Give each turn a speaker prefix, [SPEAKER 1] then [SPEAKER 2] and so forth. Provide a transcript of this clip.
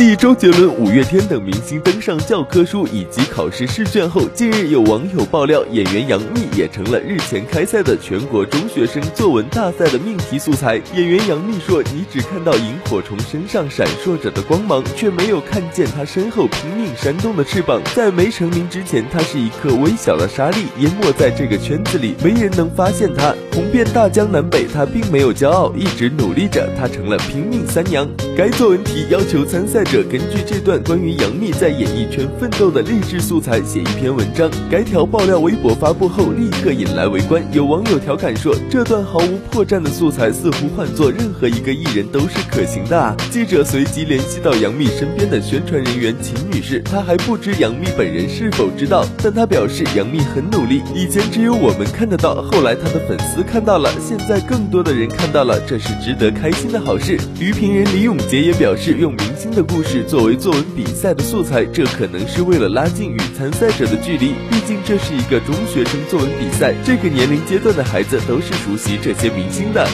[SPEAKER 1] 继周杰伦、五月天等明星登上教科书以及考试试卷后，近日有网友爆料，演员杨幂也成了日前开赛的全国中学生作文大赛的命题素材。演员杨幂说：“你只看到萤火虫身上闪烁着的光芒，却没有看见它身后拼命扇动的翅膀。在没成名之前，它是一颗微小的沙粒，淹没在这个圈子里，没人能发现它。红遍大江南北，它并没有骄傲，一直努力着，它成了拼命三娘。”该作文题要求参赛。者根据这段关于杨幂在演艺圈奋斗的励志素材写一篇文章。该条爆料微博发布后，立刻引来围观。有网友调侃说：“这段毫无破绽的素材，似乎换做任何一个艺人都是可行的啊！”记者随即联系到杨幂身边的宣传人员秦女士，她还不知杨幂本人是否知道，但她表示杨幂很努力，以前只有我们看得到，后来她的粉丝看到了，现在更多的人看到了，这是值得开心的好事。于评人李永杰也表示，用明星的故事作为作文比赛的素材，这可能是为了拉近与参赛者的距离。毕竟这是一个中学生作文比赛，这个年龄阶段的孩子都是熟悉这些明星的。